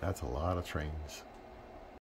That's a lot of trains.